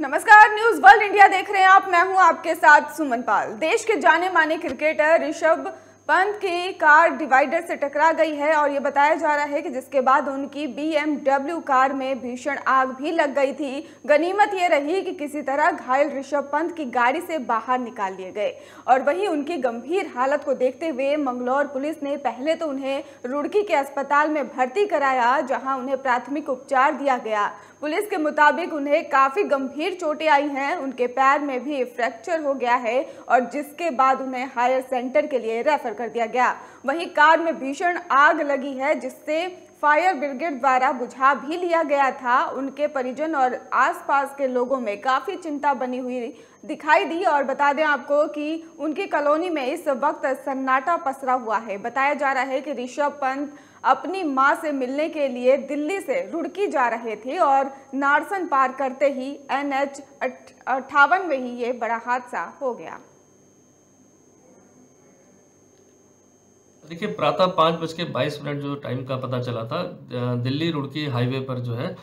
नमस्कार, news world India देख रहे हैं आप। मैं हूँ आपके साथ सुमन पाल। देश के जाने माने क्रिकेटर ऋषभ पंत की कार डिवाइडर से टकरा गई है और ये बताया जा रहा है कि जिसके बाद उनकी बीएमडब्ल्यू कार में भीषण आग भी लग गई थी। गनीमत ये रही कि किसी तरह घायल ऋषभ पंत की गाड़ी से बाहर निकाल लिए गए और वहीं उनकी गंभीर हालत को देखते हुए मंगलौर पुलिस ने पहले तो उन्हें रुड़की के अस्पताल में भर्ती कराया, जहाँ उन्हें प्राथमिक उपचार दिया गया। पुलिस के मुताबिक उन्हें काफ़ी गंभीर चोटें आई हैं। उनके पैर में भी फ्रैक्चर हो गया है और जिसके बाद उन्हें हायर सेंटर के लिए रेफर कर दिया गया। वहीं कार में भीषण आग लगी है, जिससे फायर ब्रिगेड द्वारा बुझा भी लिया गया था। उनके परिजन और आसपास के लोगों में काफ़ी चिंता बनी हुई दिखाई दी और बता दें आपको कि उनकी कॉलोनी में इस वक्त सन्नाटा पसरा हुआ है। बताया जा रहा है कि ऋषभ पंत अपनी माँ से मिलने के लिए दिल्ली से रुड़की जा रहे थे और नारसन पार करते ही एन एच अट्ठावन में ही ये बड़ा हादसा हो गया। देखिए, प्रातः पाँच बज के बाईस मिनट जो टाइम का पता चला था दिल्ली रुड़की हाईवे पर जो है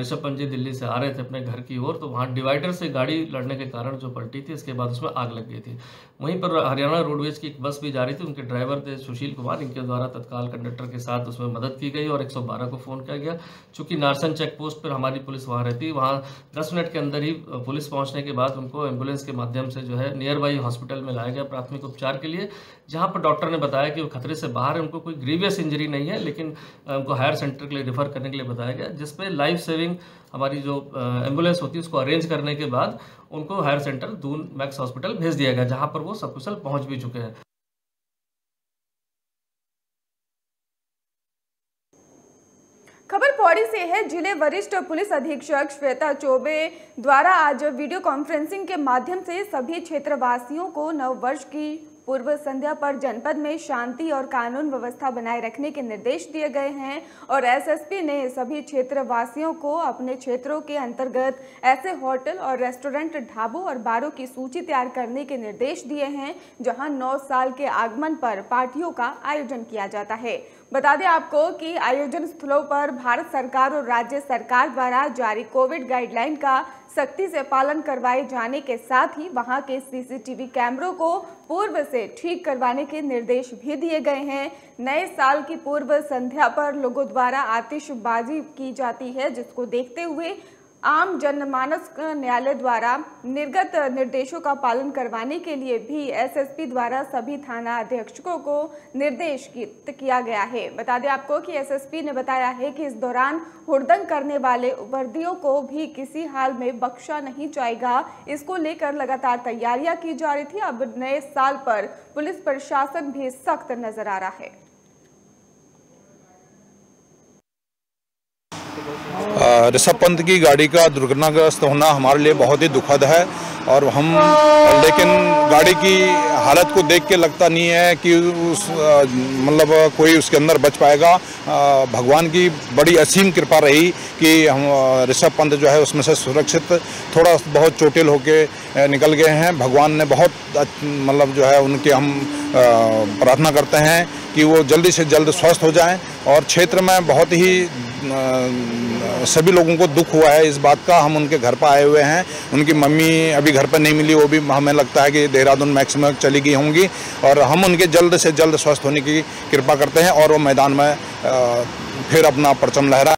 ऋषभ पंत जी दिल्ली से आ रहे थे अपने घर की ओर तो वहाँ डिवाइडर से गाड़ी लड़ने के कारण जो पलटी थी, इसके बाद उसमें आग लग गई थी। वहीं पर हरियाणा रोडवेज़ की एक बस भी जा रही थी, उनके ड्राइवर थे सुशील कुमार, इनके द्वारा तत्काल कंडक्टर के साथ उसमें मदद की गई और 112 को फ़ोन किया गया। चूँकि नारसन चेक पोस्ट पर हमारी पुलिस वहाँ रहती, वहाँ दस मिनट के अंदर ही पुलिस पहुँचने के बाद उनको एंबुलेंस के माध्यम से जो है नियर बाई हॉस्पिटल में लाया गया प्राथमिक उपचार के लिए, जहाँ पर डॉक्टर ने बताया कि वो खतरे से बाहर है, उनको कोई ग्रीवियस इंजरी नहीं है, लेकिन उनको हायर सेंटर के लिए रिफर करने के लिए बताया गया, जिसपे लाइफ सेविंग हमारी जो एंबुलेंस होती है, उसको अरेंज करने के बाद उनको higher center Doon Max hospital भेज दिया गया, जहाँ पर वो सकुशल पहुँच भी चुके हैं। खबर पौड़ी से है, ज़िले वरिष्ठ पुलिस अधीक्षक श्वेता चौबे द्वारा आज वीडियो कॉन्फ्रेंसिंग के माध्यम से सभी क्षेत्रवासियों को नव वर्ष की पूर्व संध्या पर जनपद में शांति और कानून व्यवस्था बनाए रखने के निर्देश दिए गए हैं और एसएसपी ने सभी क्षेत्रवासियों को अपने क्षेत्रों के अंतर्गत ऐसे होटल और रेस्टोरेंट, ढाबों और बारों की सूची तैयार करने के निर्देश दिए हैं, जहाँ नौ साल के आगमन पर पार्टियों का आयोजन किया जाता है। बता दें आपको कि आयोजन स्थलों पर भारत सरकार और राज्य सरकार द्वारा जारी कोविड गाइडलाइन का सख्ती से पालन करवाए जाने के साथ ही वहाँ के सीसीटीवी कैमरों को पूर्व से ठीक करवाने के निर्देश भी दिए गए हैं। नए साल की पूर्व संध्या पर लोगों द्वारा आतिशबाजी की जाती है, जिसको देखते हुए आम जनमानस न्यायालय द्वारा निर्गत निर्देशों का पालन करवाने के लिए भी एसएसपी द्वारा सभी थाना अधीक्षकों को निर्देश किया गया है। बता दें आपको कि एसएसपी ने बताया है कि इस दौरान हुड़दंग करने वाले वर्दियों को भी किसी हाल में बख्शा नहीं जाएगा। इसको लेकर लगातार तैयारियाँ की जा रही थी। अब नए साल पर पुलिस प्रशासन भी सख्त नज़र आ रहा है। ऋषभ पंत की गाड़ी का दुर्घटनाग्रस्त होना हमारे लिए बहुत ही दुखद है और हम, लेकिन गाड़ी की हालत को देख के लगता नहीं है कि उस मतलब कोई उसके अंदर बच पाएगा। भगवान की बड़ी असीम कृपा रही कि हम ऋषभ पंत जो है उसमें से सुरक्षित, थोड़ा बहुत चोटिल होके निकल गए हैं। भगवान ने बहुत मतलब जो है उनके हम प्रार्थना करते हैं कि वो जल्दी से जल्द स्वस्थ हो जाएँ और क्षेत्र में बहुत ही सभी लोगों को दुख हुआ है इस बात का। हम उनके घर पर आए हुए हैं। उनकी मम्मी अभी घर पर नहीं मिली, वो भी हमें लगता है कि देहरादून मैक्सिमम चली गई होंगी। और हम उनके जल्द से जल्द स्वस्थ होने की कृपा करते हैं और वो मैदान में फिर अपना परचम लहरा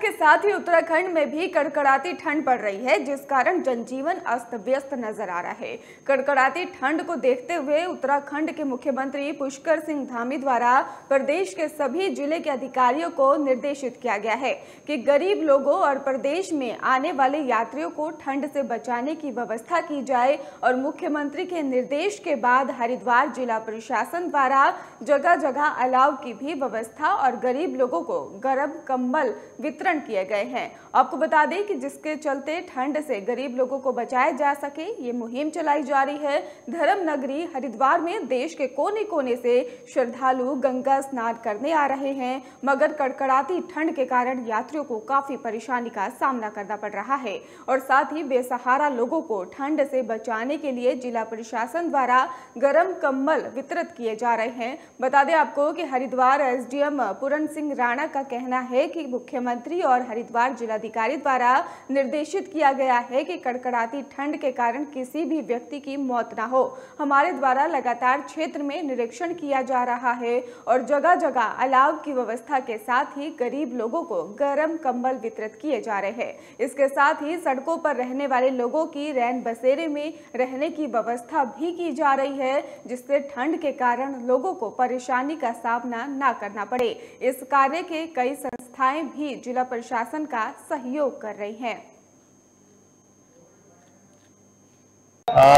के साथ ही उत्तराखंड में भी कड़कड़ाती ठंड पड़ रही है, जिस कारण जनजीवन अस्त व्यस्त नज़र आ रहा है। कड़कड़ाती ठंड को देखते हुए उत्तराखंड के मुख्यमंत्री पुष्कर सिंह धामी द्वारा प्रदेश के सभी ज़िले के अधिकारियों को निर्देशित किया गया है कि गरीब लोगों और प्रदेश में आने वाले यात्रियों को ठंड से बचाने की व्यवस्था की जाए और मुख्यमंत्री के निर्देश के बाद हरिद्वार जिला प्रशासन द्वारा जगह जगह अलाव की भी व्यवस्था और गरीब लोगों को गर्म कम्बल वितरण किए गए हैं। आपको बता दें कि जिसके चलते ठंड से गरीब लोगों को बचाया जा सके, ये मुहिम चलाई जा रही है। धर्म नगरी हरिद्वार में देश के कोने कोने से श्रद्धालु गंगा स्नान करने आ रहे हैं। मगर कड़कड़ाती ठंड के कारण यात्रियों को काफ़ी परेशानी का सामना करना पड़ रहा है। और साथ ही बेसहारा लोगों को ठंड से बचाने के लिए जिला प्रशासन द्वारा गर्म कम्बल वितरित किए जा रहे हैं। बता दें आपको कि हरिद्वार एसडीएम पूरन सिंह राणा का कहना है कि मुख्यमंत्री और हरिद्वार जिलाधिकारी द्वारा निर्देशित किया गया है कि कड़कड़ाती ठंड के कारण किसी भी व्यक्ति की मौत ना हो। हमारे द्वारा लगातार क्षेत्र में निरीक्षण किया जा रहा है और जगह जगह अलाव की व्यवस्था के साथ ही गरीब लोगों को गर्म कंबल वितरित किए जा रहे हैं। इसके साथ ही सड़कों पर रहने वाले लोगों की रैन बसेरे में रहने की व्यवस्था भी की जा रही है, जिससे ठंड के कारण लोगों को परेशानी का सामना न करना पड़े। इस कार्य के कई संस्थाएँ भी जिला प्रशासन का सहयोग कर रही हैं।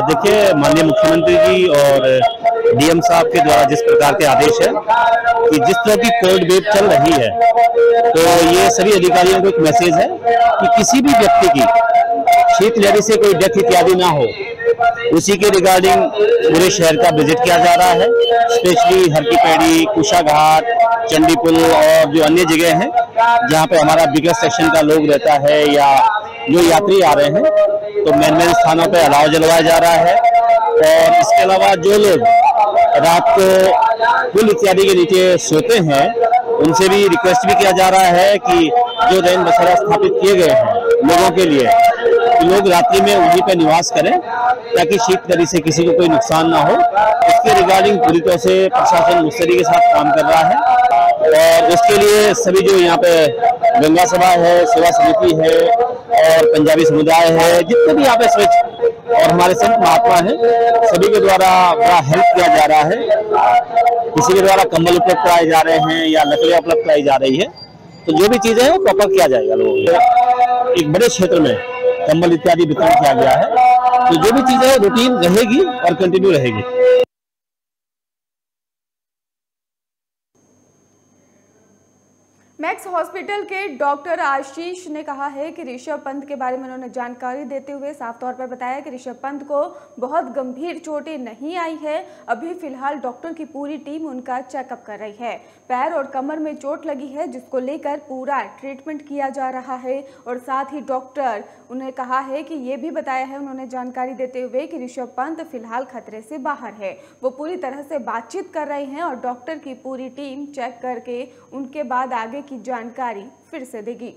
देखिए, माननीय मुख्यमंत्री जी और डीएम साहब के द्वारा जिस प्रकार के आदेश है कि जिस तरह की कोविड वेव चल रही है तो ये सभी अधिकारियों को एक मैसेज है कि किसी भी व्यक्ति की शीत लहरी से कोई डेथ इत्यादि ना हो। उसी के रिगार्डिंग पूरे शहर का विज़िट किया जा रहा है स्पेशली हर की पेड़ी कुशा घाट चंडी और जो अन्य जगह हैं, जहाँ पे हमारा बिगेस्ट सेक्शन का लोग रहता है या जो यात्री आ रहे हैं तो मेन मेन स्थानों पे अलाव जलवाया जा रहा है। और इसके अलावा जो लोग रात को पुल इत्यादि के नीचे सोते हैं, उनसे भी रिक्वेस्ट भी किया जा रहा है कि जो रैन बसेरा स्थापित किए गए हैं लोगों के लिए। लोग रात्रि में उन्हीं पे निवास करें, ताकि शीत लहरी से किसी को कोई नुकसान ना हो। इसके रिगार्डिंग पूरी तरह से प्रशासन मुस्तरी के साथ काम कर रहा है। और उसके लिए सभी जो यहाँ पे गंगा सभा है, सेवा समिति है, और पंजाबी समुदाय है, जितने भी यहाँ पे स्विच और हमारे संत महात्मा हैं, सभी के द्वारा बड़ा हेल्प किया जा रहा है। किसी के द्वारा कंबल उपलब्ध कराए जा रहे हैं या लकड़ियाँ उपलब्ध कराई जा रही है तो जो भी चीज़ें हैं वो प्रॉपर किया जाएगा लोगों को एक बड़े क्षेत्र में कंबल इत्यादि वितरण किया गया है। तो जो भी चीज़ें रूटीन रहेगी और कंटिन्यू रहेगी। मैक्स हॉस्पिटल के डॉक्टर आशीष ने कहा है कि ऋषभ पंत के बारे में उन्होंने जानकारी देते हुए साफ़ तौर पर बताया कि ऋषभ पंत को बहुत गंभीर चोटें नहीं आई है। अभी फ़िलहाल डॉक्टर की पूरी टीम उनका चेकअप कर रही है। पैर और कमर में चोट लगी है, जिसको लेकर पूरा ट्रीटमेंट किया जा रहा है और साथ ही डॉक्टर उन्हें कहा है कि ये भी बताया है उन्होंने जानकारी देते हुए कि ऋषभ पंत फ़िलहाल खतरे से बाहर है। वो पूरी तरह से बातचीत कर रहे हैं और डॉक्टर की पूरी टीम चेक करके उनके बाद आगे की जानकारी फिर से देगी।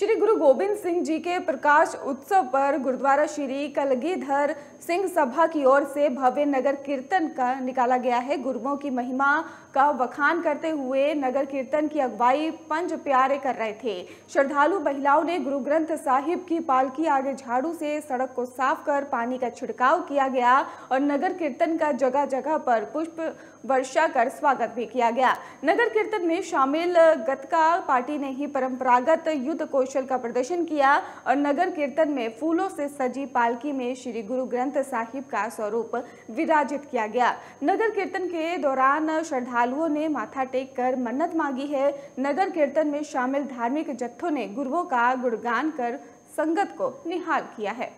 श्री गुरु गोविंद सिंह जी के प्रकाश उत्सव पर गुरुद्वारा श्री कलगीधर सिंह सभा की ओर से भव्य नगर कीर्तन का निकाला गया है। गुरुओं की महिमा का बखान करते हुए नगर कीर्तन की अगुवाई पंच प्यारे कर रहे थे। श्रद्धालु महिलाओं ने गुरु ग्रंथ साहिब की पालकी आगे झाड़ू से सड़क को साफ़ कर पानी का छिड़काव किया गया और नगर कीर्तन का जगह जगह पर पुष्प वर्षा कर स्वागत भी किया गया। नगर कीर्तन में शामिल गतका पार्टी ने ही परंपरागत युद्ध कौशल का प्रदर्शन किया और नगर कीर्तन में फूलों से सजी पालकी में श्री गुरु ग्रंथ साहिब का स्वरूप विराजित किया गया। नगर कीर्तन के दौरान श्रद्धालुओं ने माथा टेक कर मन्नत मांगी है। नगर कीर्तन में शामिल धार्मिक जत्थों ने गुरुओं का गुणगान कर संगत को निहाल किया है।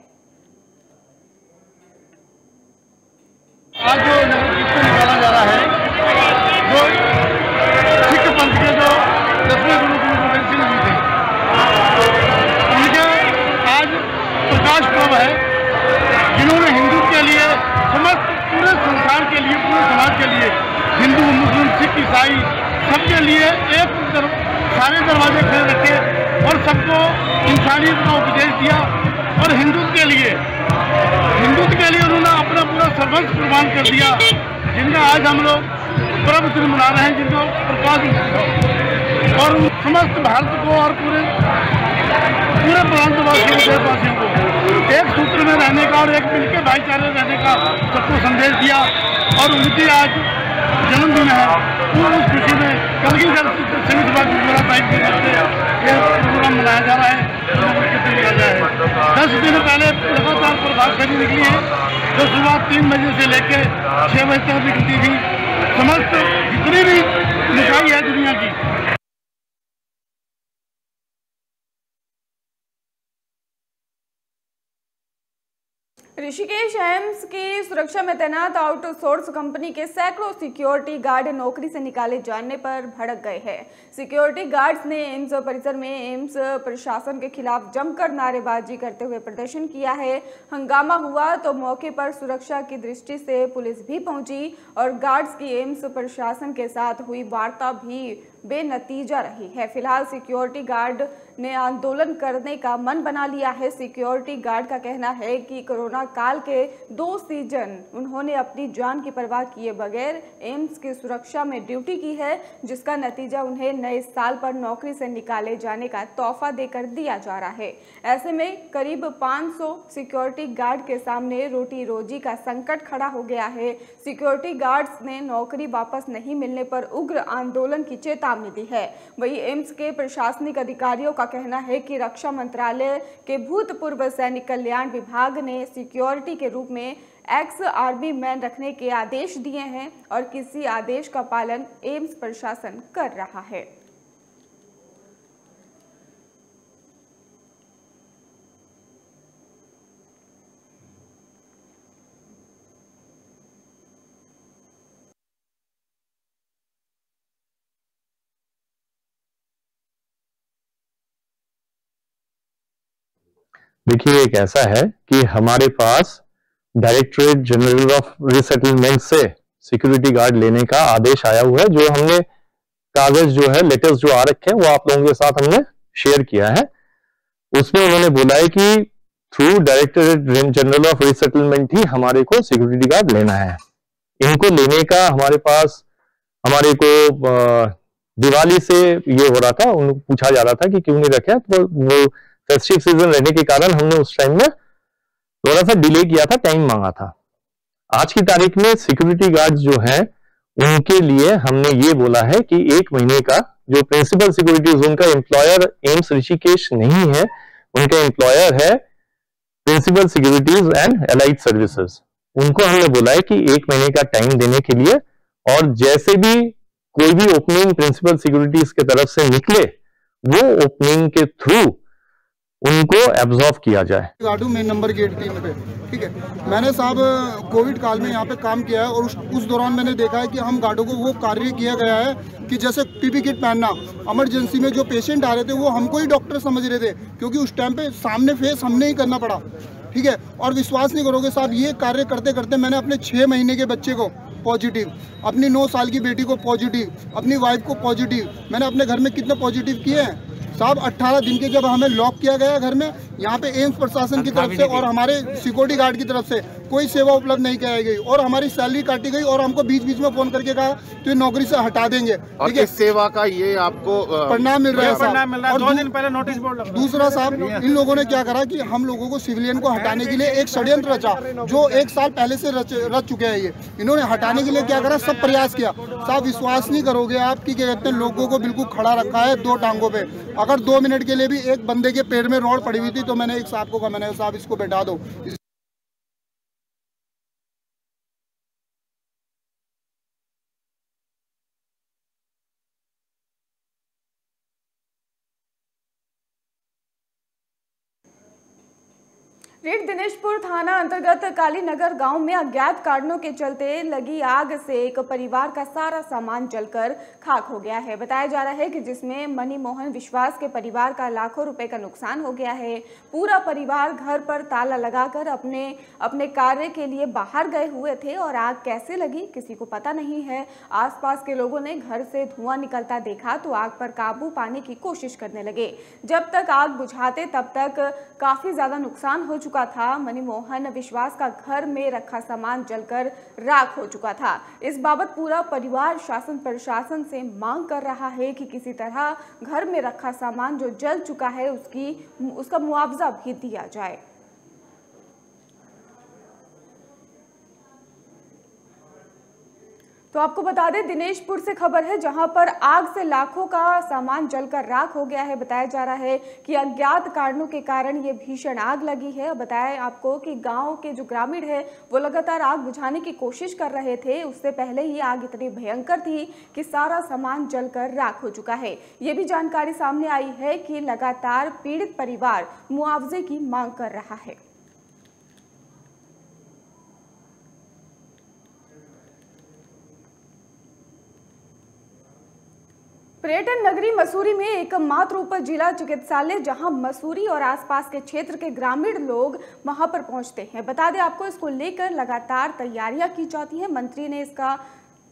समस्त भारत को और पूरे पूरे प्रांतवासियों देशवासियों को एक सूत्र में रहने का और एक मिलकर भाईचारे रहने का सबको संदेश दिया और उनकी आज जन्मदिन है। वो उस खुशी में कल की संघ सभा गुरुद्वारा साहिब की तरफ़ से ये प्रोग्राम मनाया जा रहा है। दस दिन पहले लगातार खड़ी निकली है। जो सुबह तीन बजे से लेकर छः बजे तक निकलती थी। समस्त जितनी भी मिठाई है दुनिया की ऋषिकेश एम्स की सुरक्षा में तैनात आउटसोर्स कंपनी के सैकड़ों सिक्योरिटी गार्ड नौकरी से निकाले जाने पर भड़क गए हैं। सिक्योरिटी गार्ड्स ने एम्स परिसर में एम्स प्रशासन के खिलाफ जमकर नारेबाजी करते हुए प्रदर्शन किया है। हंगामा हुआ तो मौके पर सुरक्षा की दृष्टि से पुलिस भी पहुँची और गार्ड्स की एम्स प्रशासन के साथ हुई वार्ता भी बेनतीजा रही है। फ़िलहाल सिक्योरिटी गार्ड ने आंदोलन करने का मन बना लिया है। सिक्योरिटी गार्ड का कहना है कि कोरोना काल के दो सीज़न उन्होंने अपनी जान की परवाह किए बगैर एम्स की सुरक्षा में ड्यूटी की है, जिसका नतीजा उन्हें नए साल पर नौकरी से निकाले जाने का तोहफा देकर दिया जा रहा है। ऐसे में करीब 500 सिक्योरिटी गार्ड के सामने रोटी रोजी का संकट खड़ा हो गया है। सिक्योरिटी गार्ड्स ने नौकरी वापस नहीं मिलने पर उग्र आंदोलन की चेतावनी दी है। वही एम्स के प्रशासनिक अधिकारियों का कहना है कि रक्षा मंत्रालय के भूतपूर्व सैनिक कल्याण विभाग ने सिक्योरिटी के रूप में एक्स आर्मी मैन रखने के आदेश दिए हैं और किसी आदेश का पालन एम्स प्रशासन कर रहा है। देखिए, एक ऐसा है कि हमारे पास डायरेक्टरेट जनरल ऑफ़ रिसेटलमेंट से सिक्योरिटी गार्ड लेने का आदेश आया हुआ है, जो हमने कागज़ जो है लेटर्स जो आ रखे हैं, वो आप लोगों के साथ हमने शेयर किया है। उसमें उन्होंने बोला है कि through directorate general of resettlement ही हमारे को सिक्योरिटी गार्ड लेना है। इनको लेने का हमारे पास, हमारे को दिवाली से ये हो रहा था उनको पूछा जा रहा था कि क्यों नहीं रखे तो वो फेस्टिव सीज़न रहने के कारण हमने उस टाइम में थोड़ा सा डिले किया था टाइम मांगा था। आज की तारीख में सिक्योरिटी गार्ड जो है, उनके लिए हमने ये बोला है कि एक महीने का जो प्रिंसिपल सिक्योरिटी जोन का एम्प्लॉयर एम्स ऋषिकेश नहीं है, उनका एम्प्लॉयर है principal securities and elite services उनको हमने बोला है कि एक महीने का टाइम देने के लिए और जैसे भी कोई भी ओपनिंग प्रिंसिपल सिक्योरिटीज के तरफ़ से निकले, वो ओपनिंग के थ्रू उनको एब्जॉर्व किया जाए। मेन नंबर गेट टीम पे ठीक है? मैंने साहब कोविड काल में यहाँ पे काम किया है और उस, उस दौरान मैंने देखा है कि हम गार्डों को वो कार्य किया गया है कि जैसे पीपी किट पहनना इमरजेंसी में जो पेशेंट आ रहे थे वो हमको ही डॉक्टर समझ रहे थे क्योंकि उस टाइम पे सामने फेस हमने ही करना पड़ा ठीक है? और विश्वास नहीं करोगे साहब ये कार्य करते करते मैंने अपने छः महीने के बच्चे को पॉजिटिव अपनी नौ साल की बेटी को पॉजिटिव अपनी वाइफ को पॉजिटिव मैंने अपने घर में कितने पॉजिटिव किए हैं? साहब 18 दिन के जब हमें लॉक किया गया घर में यहाँ पे एम्स प्रशासन की तरफ़ से और हमारे सिक्योरिटी गार्ड की तरफ़ से कोई सेवा उपलब्ध नहीं कराई गई और हमारी सैलरी काटी गई और हमको बीच बीच में फ़ोन करके कहा तो ये नौकरी से हटा देंगे। ठीक है? सेवा का ये आपको परिणाम मिल रहा है है? दो दिन पहले नोटिस बोर्ड दूसरा साहब इन लोगों ने क्या करा कि हम लोगों को सिविलियन को हटाने के लिए एक षड्यंत्र रचा जो एक साल पहले से रच रच चुके हैं ये। इन्होंने हटाने के लिए क्या करा? सब प्रयास किया। साहब विश्वास नहीं करोगे आप कि क्या कहते हैं लोगों को बिल्कुल खड़ा रखा है दो टांगों पे। अगर दो मिनट के लिए भी एक बंदे के पेड़ में रोड पड़ी हुई थी तो मैंने एक साहब को कहा मैंने साहब इसको बैठा दो। रेड दिनेशपुर थाना अंतर्गत कालीनगर गाँव में अज्ञात कारणों के चलते लगी आग से एक परिवार का सारा सामान जलकर खाक हो गया है। बताया जा रहा है कि जिसमें मनी मोहन विश्वास के परिवार का लाखों रुपए का नुकसान हो गया है। पूरा परिवार घर पर ताला लगाकर अपने अपने कार्य के लिए बाहर गए हुए थे और आग कैसे लगी किसी को पता नहीं है। आसपास के लोगों ने घर से धुआँ निकलता देखा तो आग पर काबू पाने की कोशिश करने लगे। जब तक आग बुझाते तब तक काफ़ी ज़्यादा नुकसान हो चुका चुका था। मनीमोहन विश्वास का घर में रखा सामान जलकर राख हो चुका था। इस बाबत पूरा परिवार शासन प्रशासन से मांग कर रहा है कि किसी तरह घर में रखा सामान जो जल चुका है उसकी, उसका मुआवजा भी दिया जाए। तो आपको बता दें, दिनेशपुर से खबर है, जहाँ पर आग से लाखों का सामान जलकर राख हो गया है। बताया जा रहा है कि अज्ञात कारणों के कारण ये भीषण आग लगी है। बताया आपको कि गाँव के जो ग्रामीण है, वो लगातार आग बुझाने की कोशिश कर रहे थे। उससे पहले ही आग इतनी भयंकर थी कि सारा सामान जलकर राख हो चुका है। ये भी जानकारी सामने आई है कि लगातार पीड़ित परिवार मुआवजे की मांग कर रहा है। पर्यटन नगरी मसूरी में एकमात्र उप जिला चिकित्सालय, जहाँ मसूरी और आसपास के क्षेत्र के ग्रामीण लोग वहाँ पर पहुँचते हैं। बता दें, आपको इसको लेकर लगातार तैयारियाँ की जाती हैं। मंत्री ने इसका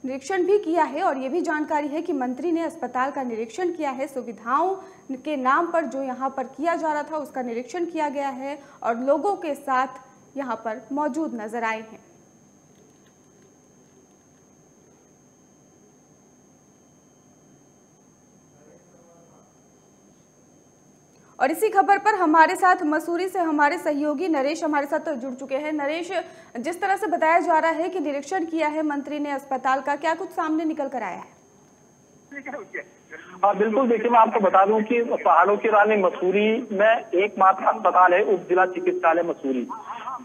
निरीक्षण भी किया है और ये भी जानकारी है कि मंत्री ने अस्पताल का निरीक्षण किया है। सुविधाओं के नाम पर जो यहाँ पर किया जा रहा था, उसका निरीक्षण किया गया है और लोगों के साथ यहाँ पर मौजूद नज़र आए हैं। और इसी खबर पर हमारे साथ मसूरी से हमारे सहयोगी नरेश हमारे साथ जुड़ चुके हैं। नरेश, जिस तरह से बताया जा रहा है कि निरीक्षण किया है मंत्री ने अस्पताल का, क्या कुछ सामने निकल कर आया है? हाँ बिल्कुल, देखिए, मैं आपको बता दूँ कि पहाड़ों की रानी मसूरी में एकमात्र अस्पताल है उप जिला चिकित्सालय मसूरी।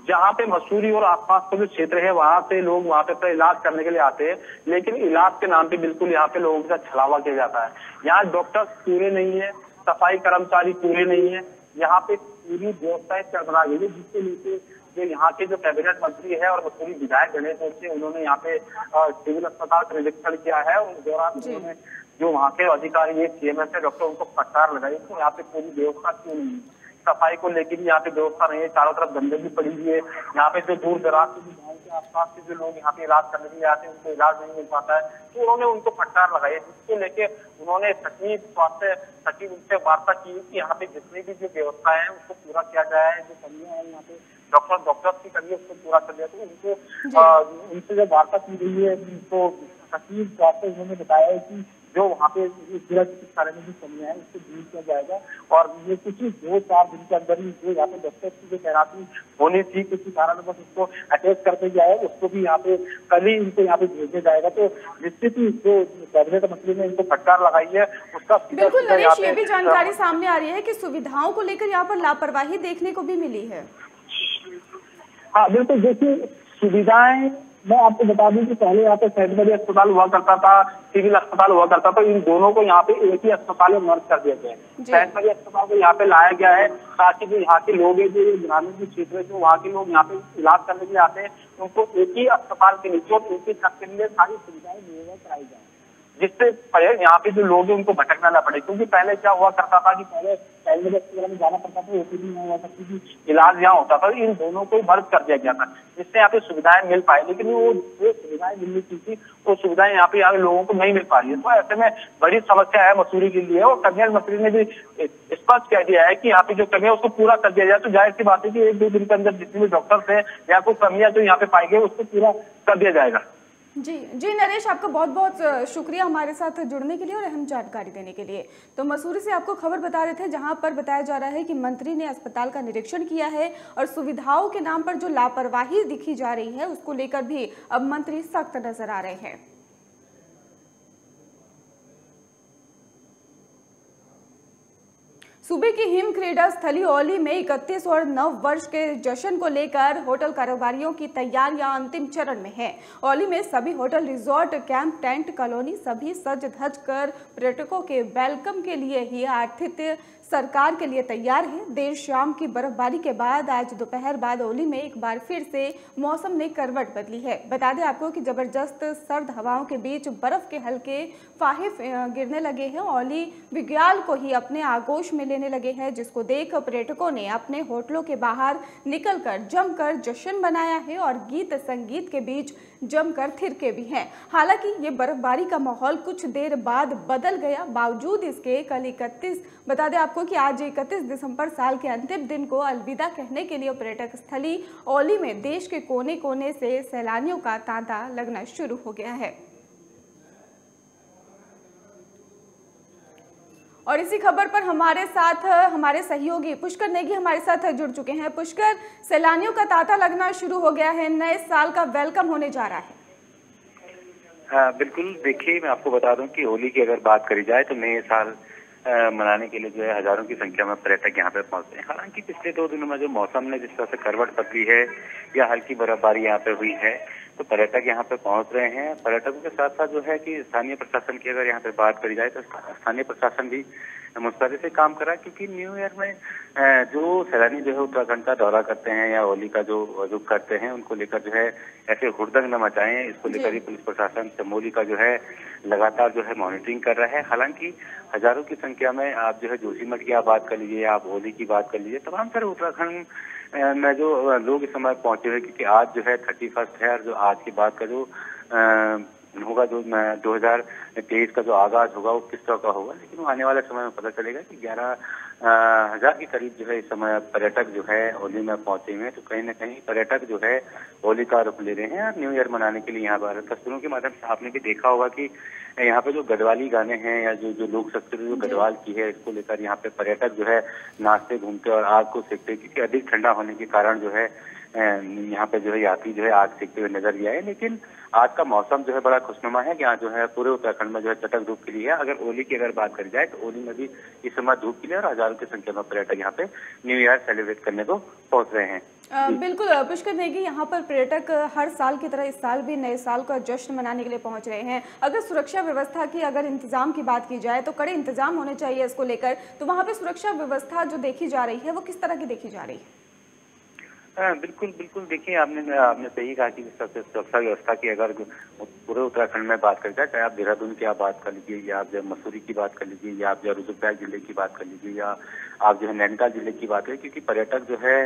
जहाँ पे मसूरी और आसपास का जो क्षेत्र है, वहाँ से लोग वहाँ पे अपना इलाज करने के लिए आते हैं, लेकिन इलाज के नाम पे बिल्कुल यहाँ पे लोगों के साथ छलावा किया जाता है। यहाँ डॉक्टर पूरे नहीं है सफ़ाई कर्मचारी पूरे नहीं है। यहाँ पे पूरी व्यवस्थाएँ चढ़ा गई है। जिसके नीचे जो यहाँ के जो कैबिनेट मंत्री है और पूरी विधायक गणेश जोशी उन्होंने यहाँ पे सिविल अस्पताल का निरीक्षण किया है। उस दौरान उन्होंने जो वहाँ के अधिकारी है सीएमएस है डॉक्टर उनको फटकार लगाई तो यहाँ पे पूरी व्यवस्था क्यों नहीं है? सफ़ाई को लेकर भी यहाँ पे व्यवस्था नहीं है चारों तरफ़ गंदगी पड़ी हुई है। यहाँ पे जो दूर दराज के गाँव के आसपास के जो लोग यहाँ पे इलाज करने के लिए आते हैं उनको इलाज नहीं मिल पाता है। तो उन्होंने उनको फटकार लगाई जिसको लेके उन्होंने सचिव स्वास्थ्य सचिव उनसे वार्ता की कि यहाँ पे जितनी भी जो व्यवस्था है उसको पूरा किया जाए जो कमियाँ है यहाँ पे डॉक्टर डॉक्टर्स की कमी उसको पूरा कर दिया। तो उनको उनसे जब वार्ता की गई है तो सचिव स्वास्थ्य उन्होंने बताया है कि जो वहाँ पे जिला चिकित्सालय में भी कमियाँ है उसको दूर किया जाएगा। और ये कुछ ही दो चार दिन के अंदर ही जो यहाँ पे डॉक्टर की जो तैनाती होनी थी किसी कारण बस उसको अटैच करते गया है उसको भी यहाँ पे कल ही इनको यहाँ पे भेजा जाएगा। तो निश्चित ही जो कैबिनेट मंत्री ने इनको फटकार लगाई है उसका बिल्कुल नरेश ये भी जानकारी सामने आ रही है की सुविधाओं को लेकर यहाँ पर लापरवाही देखने को भी मिली है। हाँ बिल्कुल देखिए सुविधाएँ मैं आपको बता दूँ कि पहले यहाँ पे सैटबरी अस्पताल हुआ करता था सिविल अस्पताल हुआ करता था इन दोनों को यहाँ पे एक ही अस्पताल में मर्ज कर दिया गया है। सैटबरी अस्पताल को यहाँ पे लाया गया है ताकि जो यहाँ के लोग हैं जो ग्रामीण के क्षेत्र है वहाँ के लोग यहाँ पे इलाज करने के लिए आते हैं उनको एक ही अस्पताल के नीचे और एक ही छत के लिए सारी सुविधाएँ मुहैया कराई जाए जिससे यहाँ पे जो लोग हैं, उनको भटकना ना पड़े। क्योंकि पहले क्या हुआ करता था कि पहले अस्पताल में जाना पड़ता था ओपीडी नहीं हुआ करती थी इलाज यहाँ होता था। इन दोनों को मर्ज कर दिया गया था, जिससे यहाँ पे सुविधाएँ मिल पाई। लेकिन वो जो सुविधाएँ मिलनी चाहिए वो सुविधाएँ यहाँ पे यहाँ लोगों को नहीं मिल पा रही है। तो ऐसे में बड़ी समस्या है मसूरी के लिए। और कन्या मंत्री ने भी स्पष्ट कह दिया है की यहाँ पे जो कमी है उसको पूरा कर दिया जाए। तो ज़ाहिर सी बात है की एक दो दिन के अंदर जितने भी डॉक्टर्स है या कोई कमियाँ जो यहाँ पे पाई गई, उसको पूरा कर दिया जाएगा। जी जी नरेश, आपका बहुत बहुत शुक्रिया हमारे साथ जुड़ने के लिए और अहम जानकारी देने के लिए। तो मसूरी से आपको खबर बता रहे थे, जहाँ पर बताया जा रहा है कि मंत्री ने अस्पताल का निरीक्षण किया है और सुविधाओं के नाम पर जो लापरवाही दिखी जा रही है, उसको लेकर भी अब मंत्री सख्त नज़र आ रहे हैं। सूबे की हिम क्रीडा स्थली ओली में 31 और नव वर्ष के जश्न को लेकर होटल कारोबारियों की तैयारियाँ अंतिम चरण में है। ओली में सभी hotel resort, camp, tent, colony सभी सज धज कर पर्यटकों के वेलकम के लिए ही आर्थिक सरकार के लिए तैयार है। देर शाम की बर्फबारी के बाद आज दोपहर बाद ओली में एक बार फिर से मौसम ने करवट बदली है। बता दें आपको कि ज़बरदस्त सर्द हवाओं के बीच बर्फ़ के हल्के फाहे गिरने लगे हैं। ओली विज्ञान को ही अपने आगोश में लेने लगे हैं, जिसको देख पर्यटकों ने अपने होटलों के बाहर निकलकर जमकर जश्न बनाया है और गीत संगीत के बीच जमकर थिरके भी हैं। हालाँकि ये बर्फबारी का माहौल कुछ देर बाद बदल गया। बावजूद इसके, कल इकतीस, बता दें आपको कि आज इकतीस दिसंबर साल के अंतिम दिन को अलविदा कहने के लिए पर्यटक स्थली ओली में देश के कोने कोने से सैलानियों का तांता लगना शुरू हो गया है। और इसी खबर पर हमारे साथ हमारे सहयोगी पुष्कर नेगी हमारे साथ जुड़ चुके हैं। पुष्कर सैलानियों का तांता लगना शुरू हो गया है। नए साल का वेलकम होने जा रहा है। अ, बिल्कुल। देखिए मैं आपको बता दूँ कि होली की अगर बात करी जाए तो नए साल मनाने के लिए जो है हज़ारों की संख्या में पर्यटक यहाँ पे पहुँचते हैं। हालाँकि पिछले दो दिनों में जो मौसम ने जिस तरह से करवट पकड़ी है या हल्की बर्फबारी यहाँ पे हुई है तो पर्यटक यहाँ पे पहुँच रहे हैं। पर्यटकों के साथ साथ जो है कि स्थानीय प्रशासन की अगर यहाँ पे बात करी जाए तो स्थानीय प्रशासन भी मुस्तैदी से काम करा क्योंकि न्यू ईयर में जो सैलानी जो है उत्तराखंड का दौरा करते हैं या होली का जो रुख करते हैं उनको लेकर जो है ऐसे हुड़दंग न मचाएँ। इसको लेकर ही पुलिस प्रशासन चमोली का जो है लगातार जो है मॉनिटरिंग कर रहा है। हालाँकि हज़ारों की संख्या में आप जो है जोशीमठ की आप बात कर लीजिए आप होली की बात कर लीजिए तमाम सारे उत्तराखंड में जो लोग इस समय पहुँचे हुए क्योंकि आज जो है थर्टी फ़र्स्ट है और जो आज की बात का जो होगा जो दो हज़ार तेईस का जो आगाज़ होगा वो किस तरह का होगा लेकिन वो आने वाले समय में पता चलेगा कि ग्यारह हज़ार के करीब जो है इस समय पर्यटक जो है होली में पहुँचे हुए हैं तो कहीं ना कहीं पर्यटक जो है होली का रुख ले रहे हैं और न्यू ईयर मनाने के लिए यहाँ पर। तस्वीरों के माध्यम से आपने भी देखा होगा कि यहाँ पे जो गढ़वाली गाने हैं या जो जो लोक संस्कृति जो गढ़वाल की है इसको लेकर यहाँ पे पर्यटक जो है नाचते घूमते और आग को सेकते क्योंकि अधिक ठंडा होने के कारण जो है यहाँ पे जो है यात्री जो है आग सेकते हुए नज़र भी आए। लेकिन आज का मौसम जो है बड़ा खुशनुमा है यहाँ जो है पूरे उत्तराखंड में जो है चटक धूप खिली है। अगर होली की अगर बात करी जाए तो ओली में भी इस समय धूप खिली है और हज़ारों की संख्या में पर्यटक यहाँ पे न्यू ईयर सेलिब्रेट करने को पहुँच रहे हैं। बिल्कुल पुष्कर नेगी यहाँ पर पर्यटक हर साल की तरह इस साल भी नए साल का जश्न मनाने के लिए पहुँच रहे हैं। अगर सुरक्षा व्यवस्था की अगर इंतज़ाम की बात की जाए तो कड़े इंतज़ाम होने चाहिए इसको लेकर। तो वहाँ पे सुरक्षा व्यवस्था जो देखी जा रही है वो किस तरह की देखी जा रही हाँ, बिल्कुल बिल्कुल। देखिए, आपने आपने सही कहा कि जिस तरह से सुरक्षा व्यवस्था की अगर पूरे उत्तराखंड में बात करी जाए, चाहे आप देहरादून की आप बात कर लीजिए, या आप जो है मसूरी की बात कर लीजिए, या आप जो है रुद्रप्रयाग ज़िले की बात कर लीजिए, या आप जो है नैनीताल ज़िले की बात करें, क्योंकि पर्यटक जो है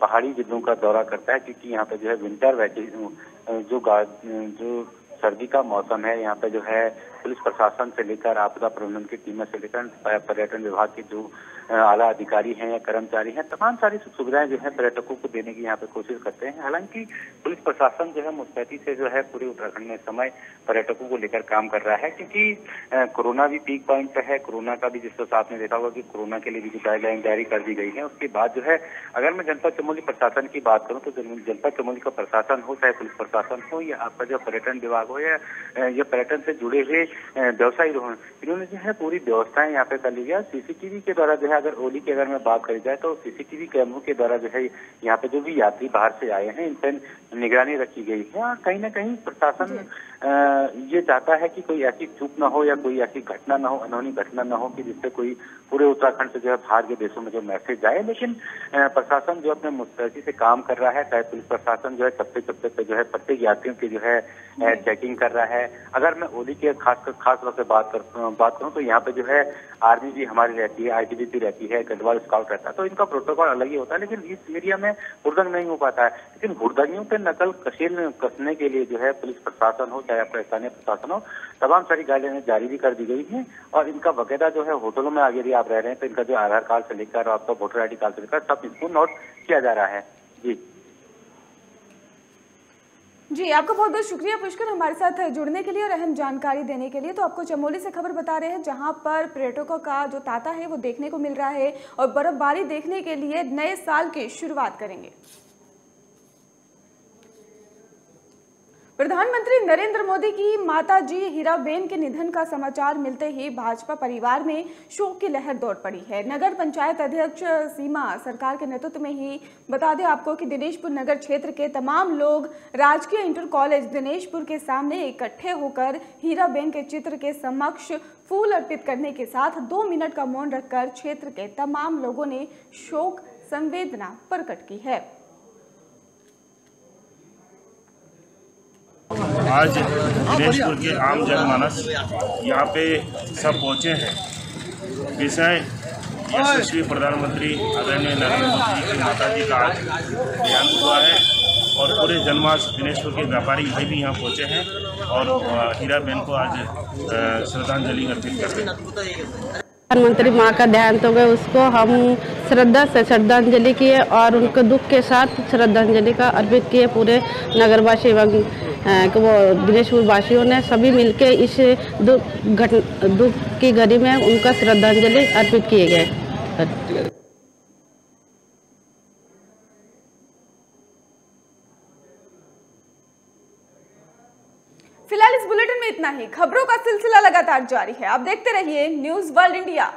पहाड़ी जिलों का दौरा करता है, क्योंकि यहाँ पे जो है विंटर वैकेशन जो जो सर्दी का मौसम है, यहाँ पे जो है पुलिस प्रशासन से लेकर आपदा प्रबंधन की टीमें से लेकर पर्यटन विभाग के जो आला अधिकारी हैं या कर्मचारी हैं, तमाम सारी सुख सुविधाएँ जो है पर्यटकों को देने की यहाँ पे कोशिश करते हैं। हालाँकि पुलिस प्रशासन जो है मुस्तैदी से जो है पूरे उत्तराखंड में समय पर्यटकों को लेकर काम कर रहा है, क्योंकि कोरोना भी पीक पॉइंट पे है, कोरोना का भी जिस तरह आपने देखा होगा कि कोरोना के लिए भी कुछ गाइडलाइन जारी कर दी गई है, उसके बाद जो है, अगर मैं जनपद चमोली प्रशासन की बात करूँ तो जनपद चमोली का प्रशासन हो, चाहे पुलिस प्रशासन हो, या आपका जो पर्यटन विभाग हो, या या पर्यटन से जुड़े हुए व्यवसायी हो, इन्होंने जो है पूरी व्यवस्थाएँ यहाँ पे कर ली है। सीसीटीवी के द्वारा जो है अगर होली की अगर मैं बात करी जाए तो सीसीटीवी कैमरों के द्वारा जो है यहाँ पे जो भी यात्री बाहर से आए हैं इन पर निगरानी रखी गई है और कहीं ना कहीं प्रशासन ये चाहता है कि कोई ऐसी चूक ना हो या कोई ऐसी घटना ना हो अनहोनी घटना ना हो कि जिससे कोई पूरे उत्तराखंड से जो है बाहर के देशों में जो मैसेज जाए लेकिन प्रशासन जो अपने मुस्तैदी से काम कर रहा है चाहे पुलिस प्रशासन जो है चप्पे चप्पे पे जो है प्रत्येक यात्रियों की जो है चेकिंग कर रहा है। अगर मैं ओली के खास कर खास तौर से बात कर बात करूँ तो यहाँ पे जो है आर्मी भी हमारी रहती है आईटीबीपी रहती है गढ़वाल स्काउट रहता है। तो इनका प्रोटोकॉल अलग ही होता है लेकिन इस एरिया में हुड़दंग नहीं हो पाता है। लेकिन हुड़दंगियों पर नकल कशील कसने के लिए जो है पुलिस प्रशासन हो चाहे आपका स्थानीय प्रशासन हो, तमाम सारी गाइडलाइनें जारी भी कर दी गई हैं और इनका वगैरह जो है होटलों में यदि आप रह रहे हैं तो इनका जो आधार कार्ड से लेकर आपका वोटर आई कार्ड से लेकर सब इसको नोट किया जा रहा है। जी। जी, आपका बहुत बहुत शुक्रिया पुष्कर हमारे साथ जुड़ने के लिए और अहम जानकारी देने के लिए। तो आपको चमोली से खबर बता रहे हैं, जहाँ पर पर्यटकों का जो तांता है वो देखने को मिल रहा है और बर्फबारी देखने के लिए नए साल की शुरुआत करेंगे। प्रधानमंत्री नरेंद्र मोदी की माताजी हीराबेन के निधन का समाचार मिलते ही भाजपा परिवार में शोक की लहर दौड़ पड़ी है। नगर पंचायत अध्यक्ष सीमा सरकार के नेतृत्व में ही बता दें आपको कि दिनेशपुर नगर क्षेत्र के तमाम लोग राजकीय इंटर कॉलेज दिनेशपुर के सामने इकट्ठे होकर हीराबेन के चित्र के समक्ष फूल अर्पित करने के साथ दो मिनट का मौन रखकर क्षेत्र के तमाम लोगों ने शोक संवेदना प्रकट की है। आज दिनेशपुर के आम जनमानस यहाँ पे सब पहुँचे हैं। विषय, यशस्वी प्रधानमंत्री आदरणीय नरेंद्र मोदी जी की माता जी का आज देहांत हुआ है और पूरे जनमास दिनेशपुर के व्यापारी भाई भी यहाँ पहुँचे हैं और हीरा बहन को आज श्रद्धांजलि अर्पित कर रहे हैं। प्रधानमंत्री माँ का देहांत हो गया उसको। हम श्रद्धा से श्रद्धांजलि किए और उनके दुख के साथ श्रद्धांजलि का अर्पित किए पूरे नगरवासी एवं वो दिनेशपुर वासियों ने सभी मिलके इस दुख घट, दुख की घड़ी में उनका श्रद्धांजलि अर्पित किए गए फ़िलहाल इस बुलेटिन में इतना ही खबरों का सिलसिला लगातार जारी है। आप देखते रहिए न्यूज़ वर्ल्ड इंडिया।